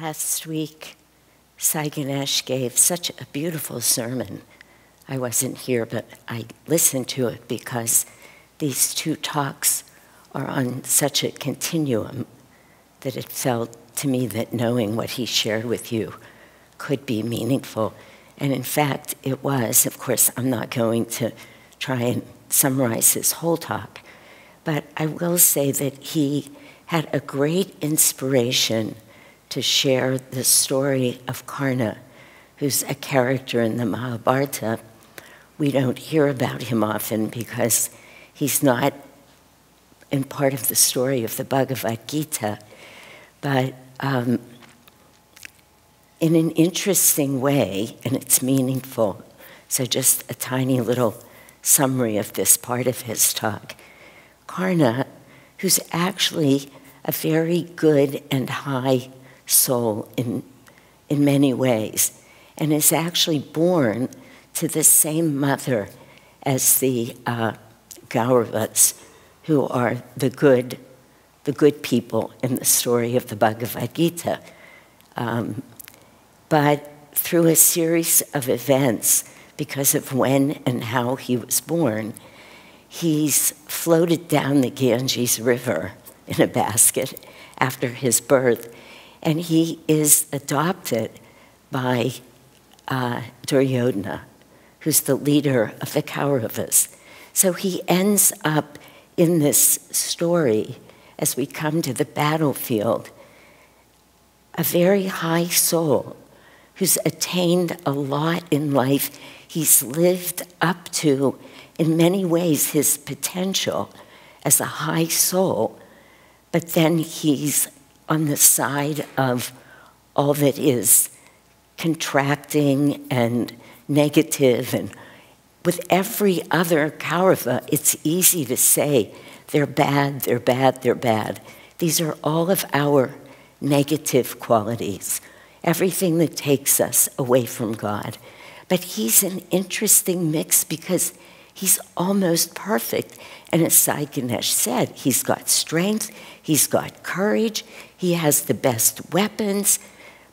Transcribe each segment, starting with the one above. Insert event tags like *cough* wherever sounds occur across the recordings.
Last week, Saiganesh gave such a beautiful sermon. I wasn't here, but I listened to it because these two talks are on such a continuum that it felt to me that knowing what he shared with you could be meaningful. And in fact, it was. Of course, I'm not going to try and summarize his whole talk, but I will say that he had a great inspiration to share the story of Karna, who's a character in the Mahabharata. We don't hear about him often because he's not in part of the story of the Bhagavad Gita, but um, in an interesting way, and it's meaningful. So, just a tiny little summary of this part of his talk. Karna, who's actually a very good and high soul in, in many ways, and is actually born to the same mother as the uh, Kauravas, who are the good, the good people in the story of the Bhagavad Gita. Um, but through a series of events, because of when and how he was born, he's floated down the Ganges River in a basket after his birth and he is adopted by uh, Duryodhana, who's the leader of the Kauravas. So he ends up in this story as we come to the battlefield, a very high soul who's attained a lot in life. He's lived up to, in many ways, his potential as a high soul, but then he's on the side of all that is contracting and negative and with every other Kaurava, it's easy to say they're bad, they're bad, they're bad. These are all of our negative qualities, everything that takes us away from God. But he's an interesting mix because he's almost perfect. And as Sai Ganesh said, he's got strength, he's got courage, he has the best weapons,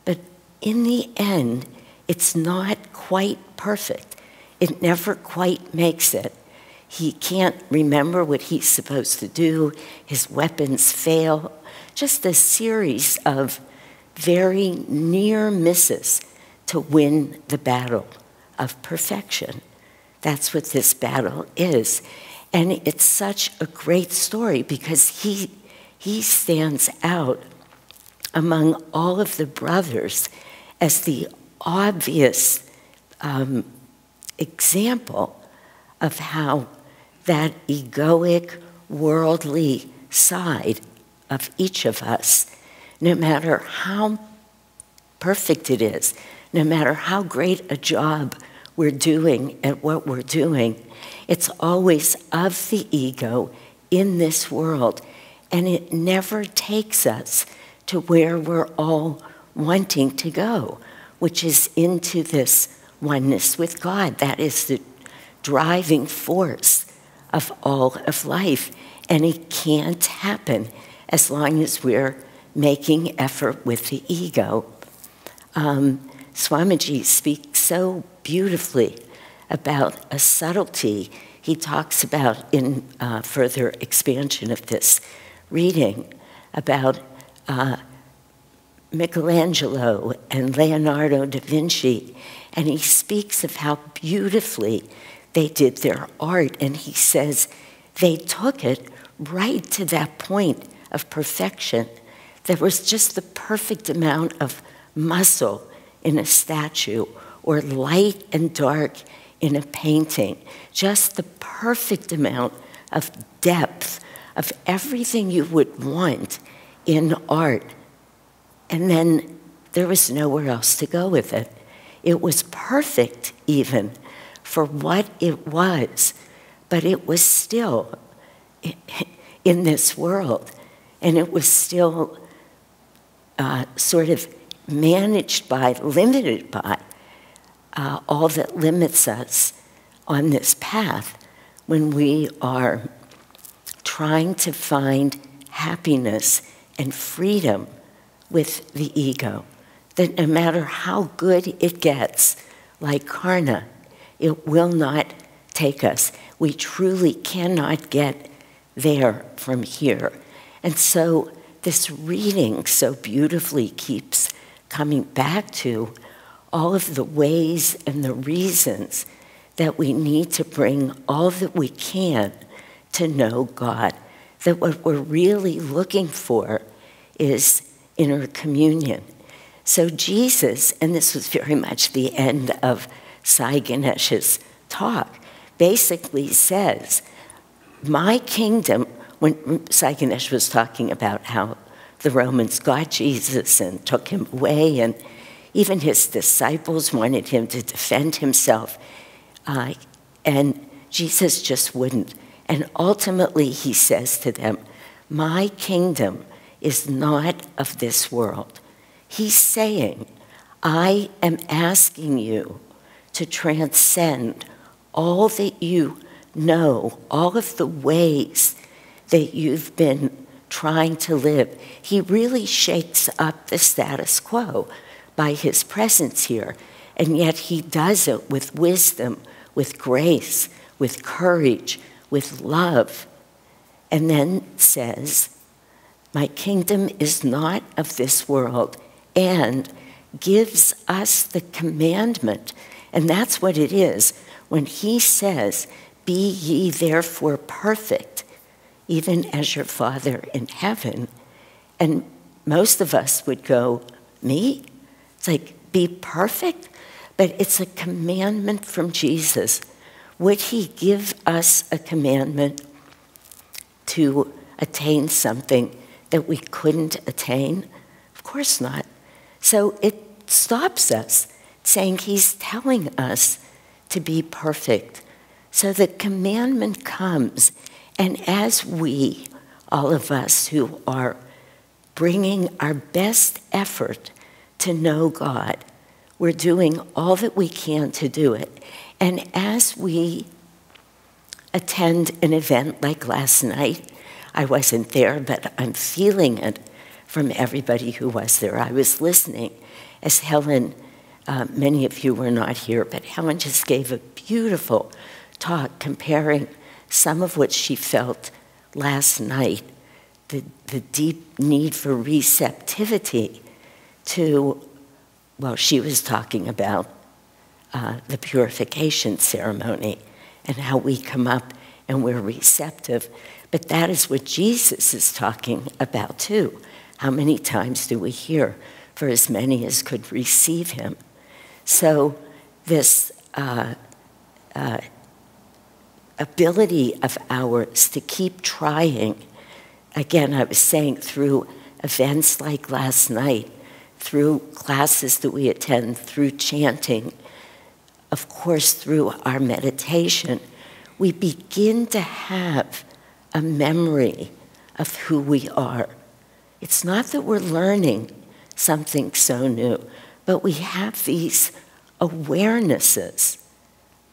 but in the end, it's not quite perfect. It never quite makes it. He can't remember what he's supposed to do, his weapons fail. Just a series of very near misses to win the battle of perfection. That's what this battle is. And it's such a great story because he, he stands out among all of the brothers as the obvious um, example of how that egoic, worldly side of each of us, no matter how perfect it is, no matter how great a job we're doing and what we're doing, it's always of the ego in this world, and it never takes us to where we're all wanting to go, which is into this oneness with God. That is the driving force of all of life. And it can't happen as long as we're making effort with the ego. Um, Swamiji speaks so beautifully about a subtlety he talks about in uh, further expansion of this reading about uh, Michelangelo and Leonardo da Vinci, and he speaks of how beautifully they did their art, and he says they took it right to that point of perfection. There was just the perfect amount of muscle in a statue, or light and dark in a painting, just the perfect amount of depth of everything you would want in art. And then there was nowhere else to go with it. It was perfect, even for what it was, but it was still *laughs* in this world. And it was still uh, sort of managed by, limited by, uh, all that limits us on this path when we are trying to find happiness and freedom with the ego. that no matter how good it gets, like Karna, it will not take us. We truly cannot get there from here. And so this reading so beautifully keeps coming back to all of the ways and the reasons that we need to bring all that we can to know God. That what we're really looking for is inner communion. So Jesus, and this was very much the end of Sai Ganesh's talk, basically says, My kingdom, when Sai Ganesh was talking about how the Romans got Jesus and took him away, and even his disciples wanted him to defend himself, uh, and Jesus just wouldn't. And ultimately, he says to them, My kingdom is not of this world. He's saying, I am asking you to transcend all that you know, all of the ways that you've been trying to live. He really shakes up the status quo by his presence here, and yet he does it with wisdom, with grace, with courage, with love, and then says, My kingdom is not of this world, and gives us the commandment. And that's what it is when he says, Be ye therefore perfect, even as your Father in heaven. And most of us would go, Me? It's like, Be perfect? But it's a commandment from Jesus. Would he give us a commandment to attain something that we couldn't attain? Of course not. So it stops us saying he's telling us to be perfect. So the commandment comes, and as we, all of us who are bringing our best effort to know God, we're doing all that we can to do it. And as we attend an event like last night, I wasn't there, but I'm feeling it from everybody who was there. I was listening as Helen, uh, many of you were not here, but Helen just gave a beautiful talk comparing some of what she felt last night, the, the deep need for receptivity to, well, she was talking about uh, the purification ceremony and how we come up and we're receptive. But that is what Jesus is talking about too. How many times do we hear, for as many as could receive him? So, this uh, uh, ability of ours to keep trying, again, I was saying through events like last night, through classes that we attend, through chanting, of course, through our meditation, we begin to have a memory of who we are. It's not that we're learning something so new, but we have these awarenesses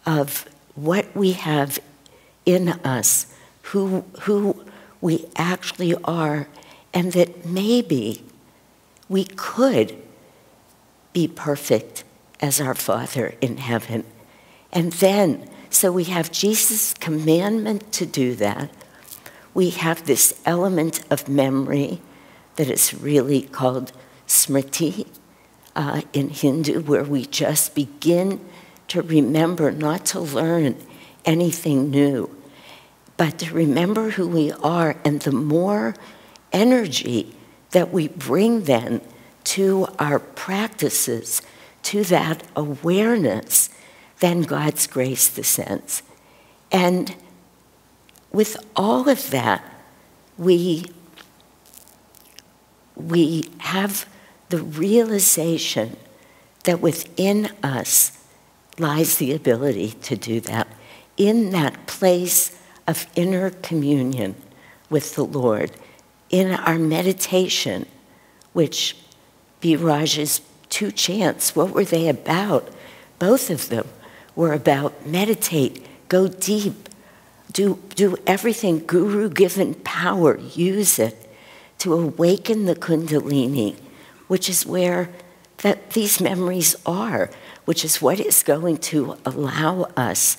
of what we have in us, who, who we actually are, and that maybe we could be perfect as our Father in heaven. And then, so we have Jesus' commandment to do that. We have this element of memory that is really called smriti uh, in Hindu, where we just begin to remember, not to learn anything new, but to remember who we are. And the more energy that we bring then to our practices, to that awareness, then God's grace descends. And with all of that, we we have the realization that within us lies the ability to do that. In that place of inner communion with the Lord, in our meditation, which Biraj's two chants, what were they about? Both of them were about meditate, go deep, do, do everything guru given power, use it to awaken the Kundalini, which is where that these memories are, which is what is going to allow us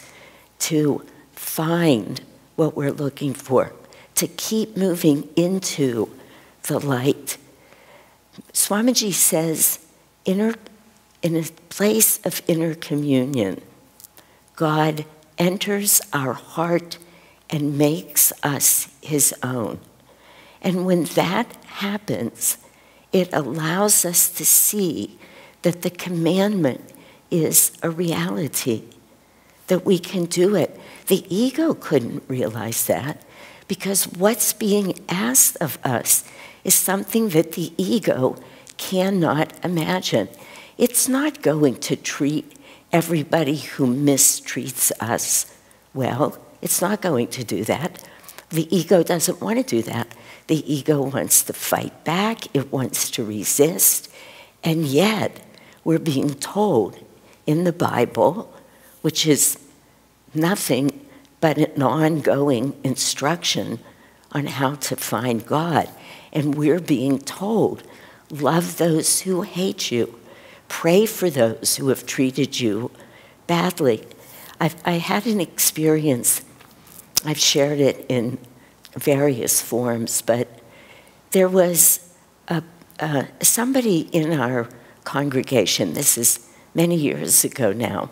to find what we're looking for, to keep moving into the light. Swamiji says, inner, in a place of inner communion, God enters our heart and makes us his own. And when that happens, it allows us to see that the commandment is a reality, that we can do it. The ego couldn't realize that because what's being asked of us is something that the ego cannot imagine. It's not going to treat everybody who mistreats us well. It's not going to do that. The ego doesn't want to do that. The ego wants to fight back, it wants to resist, and yet we're being told in the Bible, which is nothing but an ongoing instruction on how to find God. And we're being told love those who hate you, pray for those who have treated you badly. I've, I had an experience, I've shared it in various forms, but there was a, somebody in our congregation, this is many years ago now,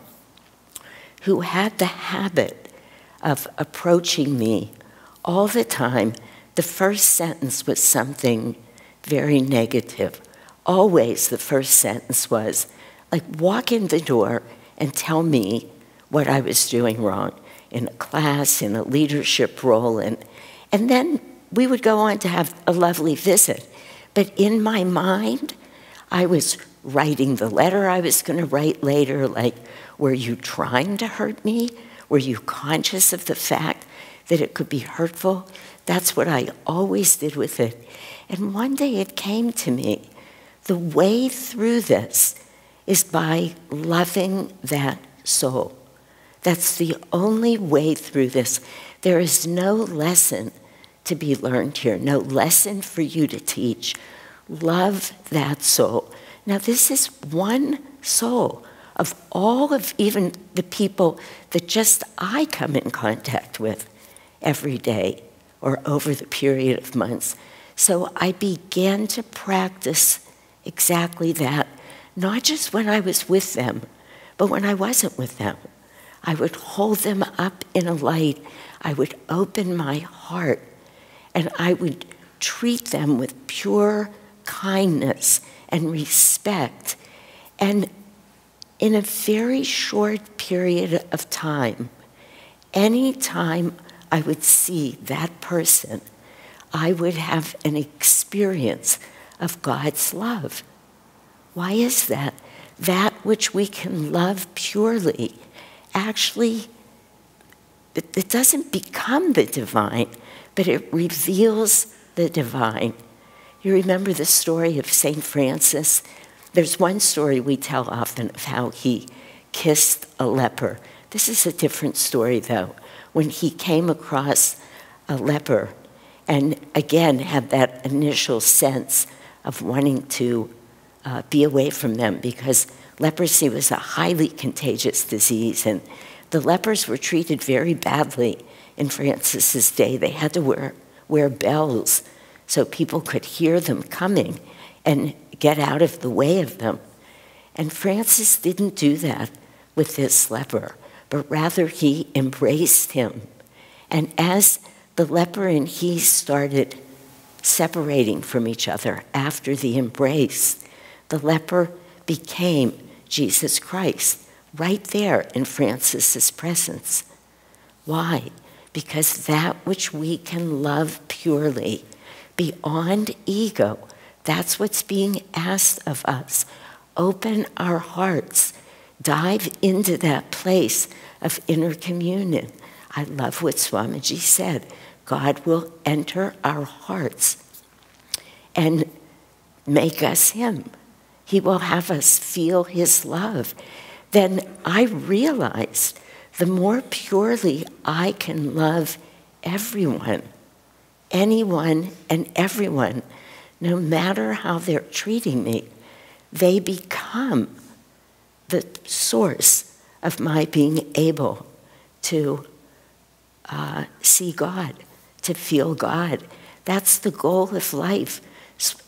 who had the habit of approaching me all the time. The first sentence was something very negative. Always the first sentence was, like, walk in the door and tell me what I was doing wrong in a class, in a leadership role, and, and then we would go on to have a lovely visit. But in my mind, I was writing the letter I was going to write later, like, were you trying to hurt me? Were you conscious of the fact that it could be hurtful? That's what I always did with it. And one day it came to me the way through this is by loving that soul. That's the only way through this. There is no lesson to be learned here, no lesson for you to teach. Love that soul. Now, this is one soul of all of even the people that just I come in contact with every day or over the period of months. So I began to practice exactly that, not just when I was with them, but when I wasn't with them. I would hold them up in a light. I would open my heart and I would treat them with pure kindness and respect. And in a very short period of time, any time I would see that person, I would have an experience of God's love. Why is that? That which we can love purely actually it, doesn't become the divine, but it reveals the divine. You remember the story of St. Francis? There's one story we tell often of how he kissed a leper. This is a different story, though. When he came across a leper and again had that initial sense of wanting to uh, be away from them because leprosy was a highly contagious disease and the lepers were treated very badly in Francis's day. They had to wear, wear bells so people could hear them coming and get out of the way of them. And Francis didn't do that with this leper, but rather he embraced him. And as the leper and he started separating from each other after the embrace, the leper became Jesus Christ right there in Francis's presence. Why? Because that which we can love purely, beyond ego, that's what's being asked of us. Open our hearts, dive into that place of inner communion. I love what Swamiji said. God will enter our hearts and make us Him. He will have us feel His love then I realized the more purely I can love everyone, anyone and everyone, no matter how they're treating me, they become the source of my being able to uh, see God, to feel God. That's the goal of life.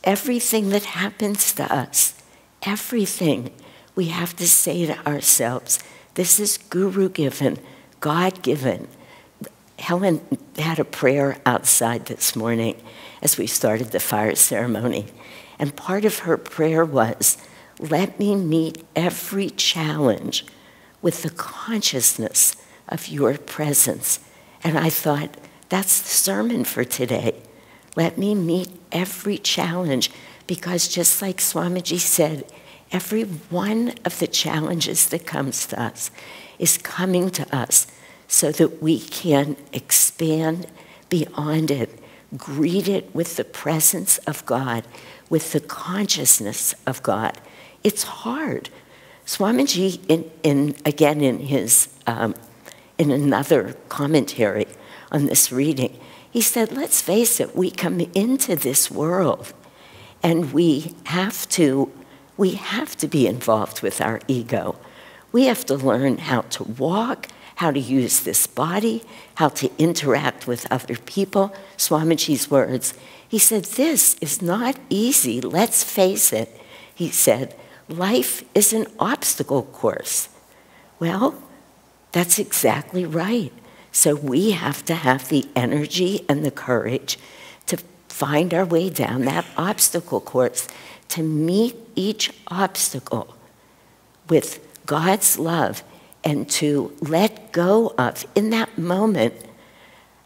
Everything that happens to us, everything, we have to say to ourselves, this is guru given, God given. Helen had a prayer outside this morning as we started the fire ceremony. And part of her prayer was, let me meet every challenge with the consciousness of your presence. And I thought, that's the sermon for today. Let me meet every challenge because just like Swamiji said, every one of the challenges that comes to us is coming to us so that we can expand beyond it, greet it with the presence of God, with the consciousness of God. It's hard. Swamiji, in, in, again in his, um, in another commentary on this reading, he said, let's face it, we come into this world and we have to, we have to be involved with our ego. We have to learn how to walk, how to use this body, how to interact with other people. Swamiji's words. He said, This is not easy. Let's face it. He said, Life is an obstacle course. Well, that's exactly right. So we have to have the energy and the courage to find our way down that obstacle course, to meet each obstacle with God's love and to let go of, in that moment,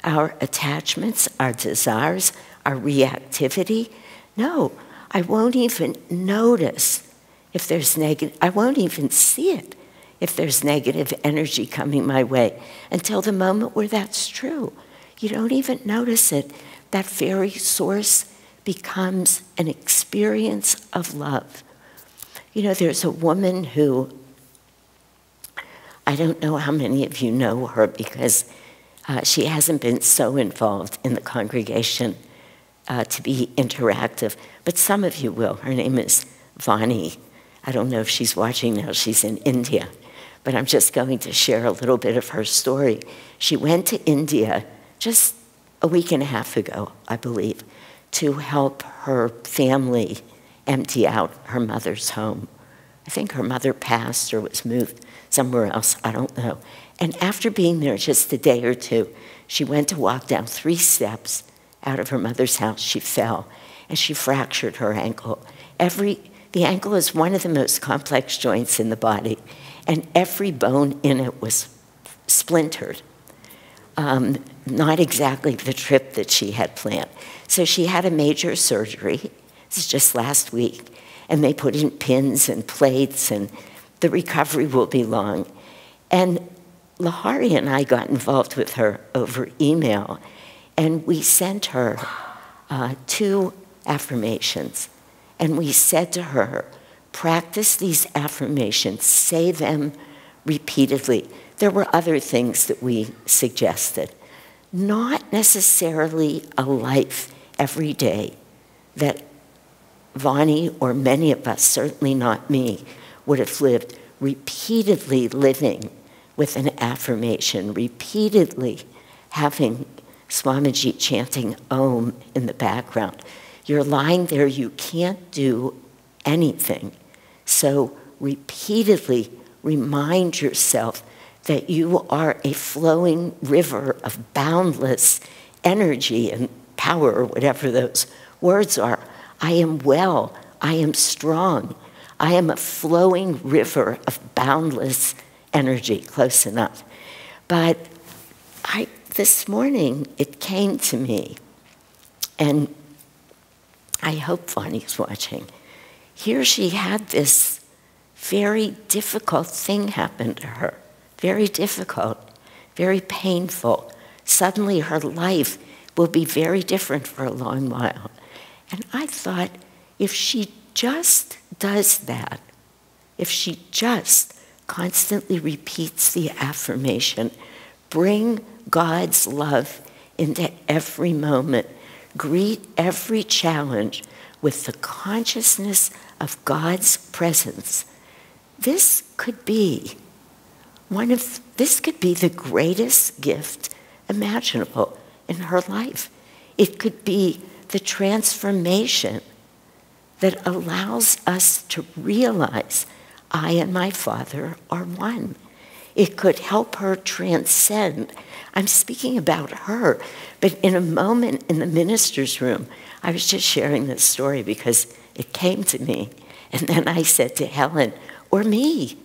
our attachments, our desires, our reactivity. No, I won't even notice if there's negative, I won't even see it if there's negative energy coming my way until the moment where that's true. You don't even notice it. That very source becomes an experience of love. You know, there's a woman who, I don't know how many of you know her because uh, she hasn't been so involved in the congregation uh, to be interactive, but some of you will. Her name is Vani I don't know if she's watching now, she's in India. But I'm just going to share a little bit of her story. She went to India just a week and a half ago, I believe, to help her family empty out her mother's home. I think her mother passed or was moved somewhere else, I don't know. And after being there just a day or two, she went to walk down three steps out of her mother's house. She fell and she fractured her ankle. Every the ankle is one of the most complex joints in the body, and every bone in it was splintered. Um, not exactly the trip that she had planned. So she had a major surgery. This is just last week. And they put in pins and plates, and the recovery will be long. And Lahari and I got involved with her over email, and we sent her uh, two affirmations. And we said to her, practice these affirmations, say them repeatedly. There were other things that we suggested. Not necessarily a life every day that Vani or many of us, certainly not me, would have lived repeatedly living with an affirmation, repeatedly having Swamiji chanting Om in the background. You're lying there, you can't do anything. So repeatedly remind yourself that you are a flowing river of boundless energy and power, or whatever those words are. I am well, I am strong, I am a flowing river of boundless energy, close enough. But I, this morning it came to me, and I hope Vani's watching. Here she had this very difficult thing happen to her. Very difficult, very painful. Suddenly her life will be very different for a long while. And I thought, if she just does that, if she just constantly repeats the affirmation, bring God's love into every moment Greet every challenge with the consciousness of God's presence, this could be one of this could be the greatest gift imaginable in her life. It could be the transformation that allows us to realize I and my Father are one. It could help her transcend. I'm speaking about her, but in a moment in the minister's room, I was just sharing this story because it came to me. And then I said to Helen, or me,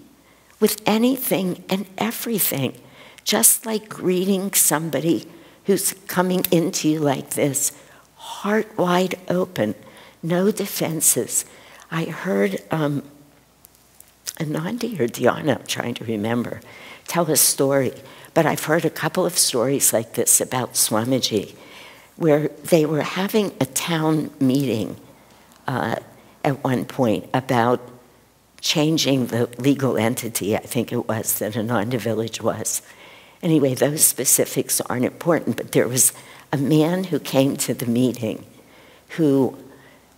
with anything and everything, just like greeting somebody who's coming into you like this, heart wide open, no defenses. I heard um, Anandi or Diana, I'm trying to remember, tell a story, but I've heard a couple of stories like this about Swamiji, where they were having a town meeting uh, at one point about changing the legal entity, I think it was, that Ananda Village was. Anyway, those specifics aren't important, but there was a man who came to the meeting who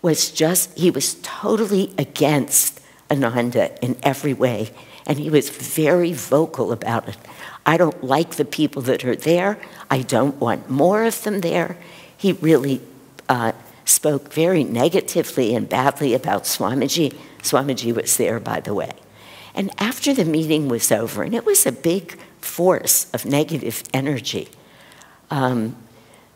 was just, he was totally against Ananda in every way, and he was very vocal about it. I don't like the people that are there. I don't want more of them there. He really uh, spoke very negatively and badly about Swamiji. Swamiji was there, by the way. And after the meeting was over, and it was a big force of negative energy, um,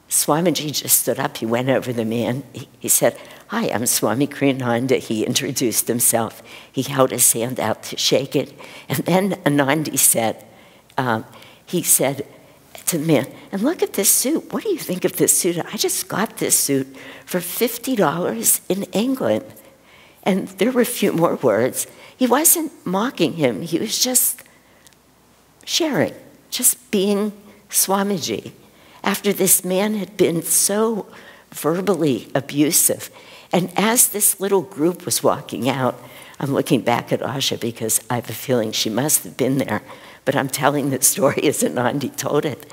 Swamiji just stood up. He went over the man. He, he said, Hi, I'm Swami Kriyananda. He introduced himself. He held his hand out to shake it. And then Anandi said, um, he said to the man, and look at this suit. What do you think of this suit? I just got this suit for $50 in England. And there were a few more words. He wasn't mocking him. He was just sharing, just being Swamiji after this man had been so verbally abusive. And as this little group was walking out, I'm looking back at Asha because I have a feeling she must have been there, but I'm telling the story as Anandi told it.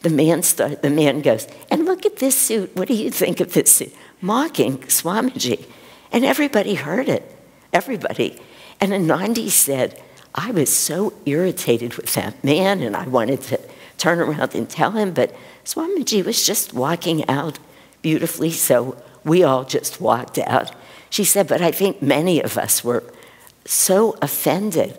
The man, start, the man goes, and look at this suit. What do you think of this suit? Mocking Swamiji. And everybody heard it. Everybody. And Anandi said, I was so irritated with that man, and I wanted to turn around and tell him, but Swamiji was just walking out beautifully, so we all just walked out. She said, but I think many of us were so offended.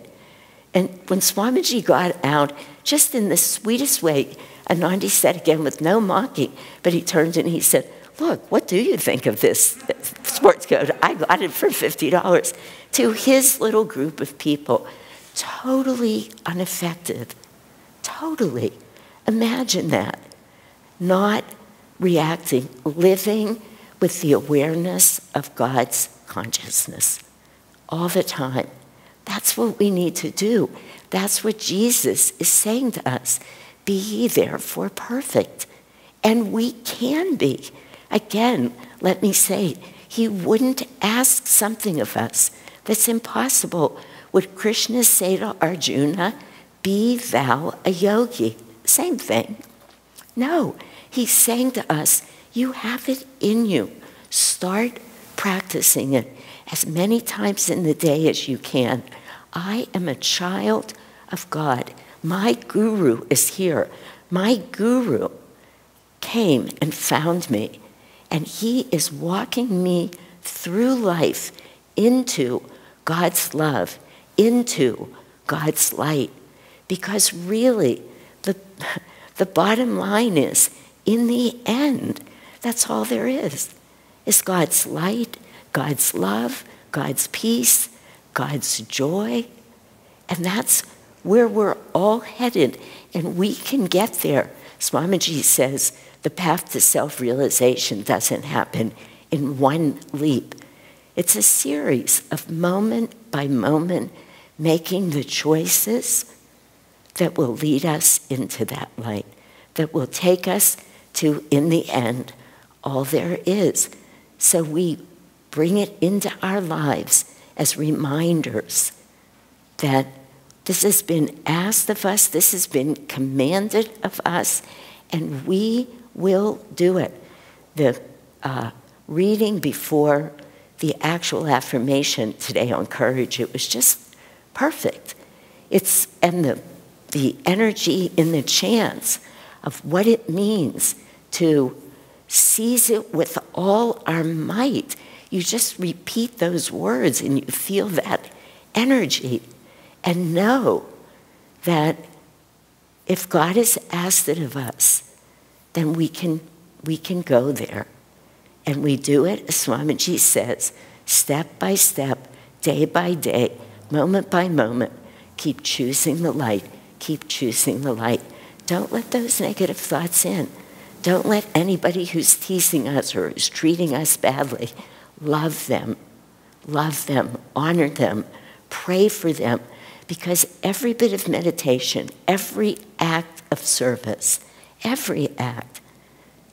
And when Swamiji got out, just in the sweetest way, Anandi said again with no mocking, but he turned and he said, Look, what do you think of this sports coat? I got it for $50 to his little group of people, totally unaffected. Totally. Imagine that not reacting, living with the awareness of God's consciousness all the time. That's what we need to do. That's what Jesus is saying to us. Be ye therefore perfect. And we can be. Again, let me say, he wouldn't ask something of us that's impossible. Would Krishna say to Arjuna, Be thou a yogi? Same thing. No, he's saying to us, you have it in you. Start practicing it as many times in the day as you can. I am a child of God. My guru is here. My guru came and found me, and he is walking me through life into God's love, into God's light. Because really, the the bottom line is, in the end, that's all there is. Is God's light, God's love, God's peace, God's joy. And that's where we're all headed, and we can get there. Swamiji says the path to self realization doesn't happen in one leap, it's a series of moment by moment making the choices that will lead us into that light, that will take us to, in the end, all there is. So we bring it into our lives as reminders that this has been asked of us, this has been commanded of us, and we will do it. The uh, reading before the actual affirmation today on courage, it was just perfect. It's, and the, the energy in the chants of what it means to seize it with all our might. You just repeat those words and you feel that energy and know that if God has asked it of us, then we can, we can go there. And we do it, as Swamiji says, step by step, day by day, moment by moment. Keep choosing the light, keep choosing the light. Don't let those negative thoughts in. Don't let anybody who's teasing us or who's treating us badly love them. Love them, honor them, pray for them, because every bit of meditation, every act of service, every act,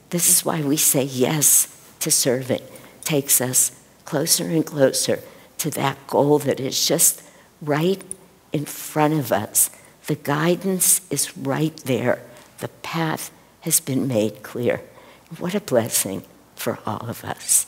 this is why we say yes to serving, takes us closer and closer to that goal that is just right in front of us. The guidance is right there. The path has been made clear. What a blessing for all of us.